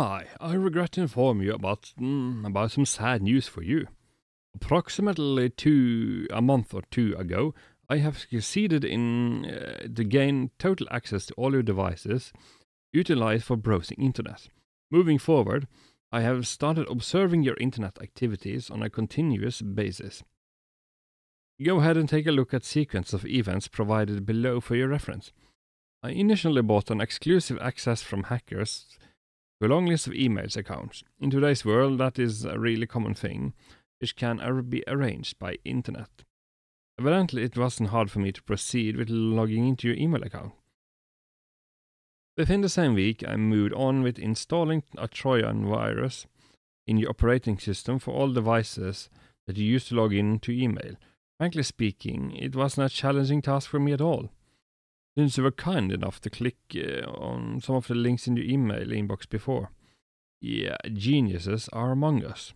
Hi, I regret to inform you about mm, about some sad news for you. Approximately two a month or two ago, I have succeeded in uh, to gain total access to all your devices utilized for browsing internet. Moving forward, I have started observing your internet activities on a continuous basis. Go ahead and take a look at sequence of events provided below for your reference. I initially bought an exclusive access from hackers a long list of emails accounts. In today's world, that is a really common thing, which can be arranged by internet. Evidently, it wasn't hard for me to proceed with logging into your email account. Within the same week, I moved on with installing a Trojan virus in your operating system for all devices that you use to log in to email. Frankly speaking, it wasn't a challenging task for me at all. Since you were kind enough to click uh, on some of the links in your email inbox before. Yeah, geniuses are among us.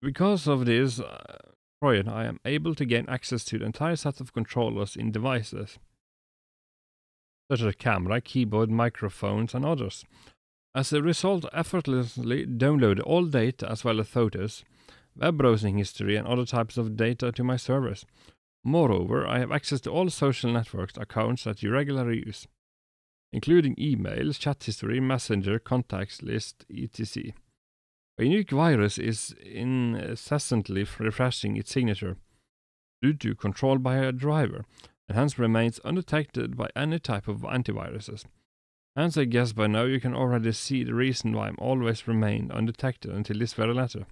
Because of this, uh, I am able to gain access to the entire set of controllers in devices, such as a camera, keyboard, microphones, and others. As a result, effortlessly download all data as well as photos, web browsing history, and other types of data to my servers. Moreover, I have access to all social networks accounts that you regularly use, including emails, chat history, messenger, contacts list, etc. A unique virus is incessantly refreshing its signature due to control by a driver, and hence remains undetected by any type of antiviruses. Hence, I guess by now you can already see the reason why I'm always remained undetected until this very letter.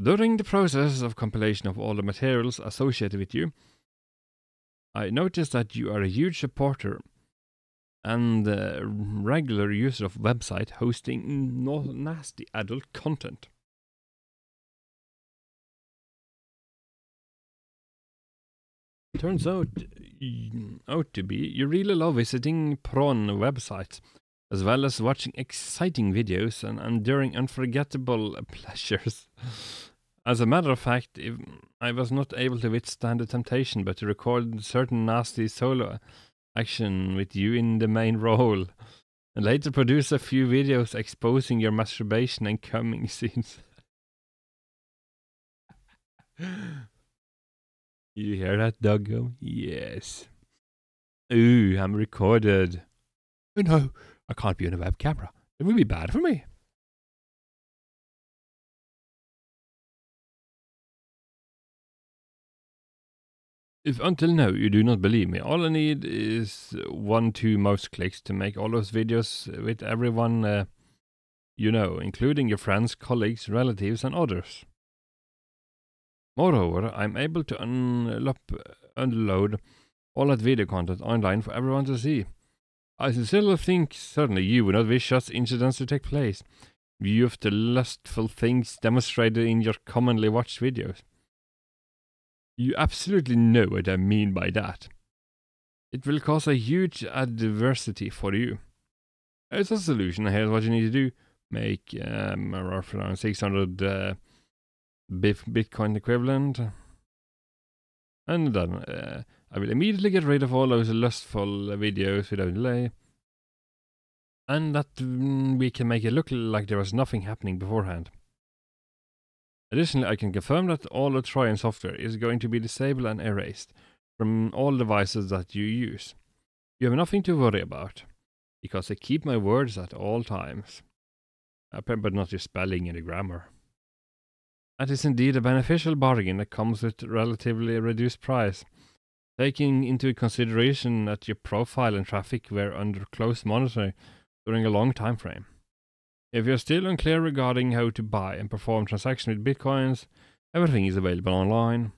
During the process of compilation of all the materials associated with you, I noticed that you are a huge supporter and uh, regular user of website hosting nasty adult content. Turns out, out to be, you really love visiting prawn websites, as well as watching exciting videos and enduring unforgettable pleasures. As a matter of fact, I was not able to withstand the temptation but to record certain nasty solo action with you in the main role, and later produce a few videos exposing your masturbation and coming scenes. you hear that, Doggo? Yes. Ooh, I'm recorded. Oh no, I can't be on a web camera. It would be bad for me. If until now you do not believe me, all I need is one, two mouse clicks to make all those videos with everyone uh, you know, including your friends, colleagues, relatives, and others. Moreover, I'm able to unload all that video content online for everyone to see. I sincerely think certainly you would not wish such incidents to take place, view of the lustful things demonstrated in your commonly watched videos. You absolutely know what I mean by that. It will cause a huge adversity for you. As a solution, here's what you need to do. Make um, around 600 uh, Bitcoin equivalent. And then uh, I will immediately get rid of all those lustful videos without delay. And that mm, we can make it look like there was nothing happening beforehand. Additionally, I can confirm that all the Trojan software is going to be disabled and erased from all devices that you use. You have nothing to worry about, because I keep my words at all times. But not your spelling and grammar. That is indeed a beneficial bargain that comes with relatively reduced price, taking into consideration that your profile and traffic were under close monitoring during a long time frame. If you're still unclear regarding how to buy and perform transactions with bitcoins, everything is available online.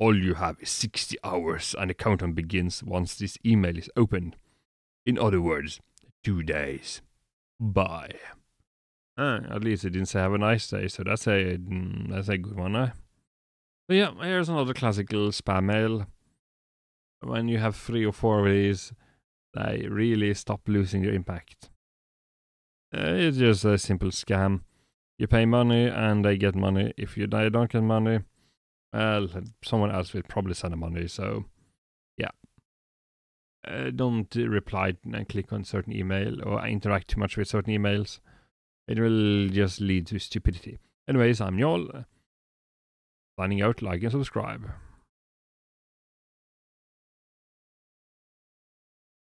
All you have is 60 hours and the countdown begins once this email is opened. In other words, two days. Bye. Uh, at least it didn't say have a nice day, so that's a mm, that's a good one. Eh? So yeah, here's another classical spam mail. When you have three or four of these, they really stop losing their impact. Uh, it's just a simple scam. You pay money and they get money. If you don't get money, well, someone else will probably send the money. So, yeah. uh, don't reply and click on certain email or interact too much with certain emails. It will just lead to stupidity. Anyways, I'm Njål. Signing out, like and subscribe.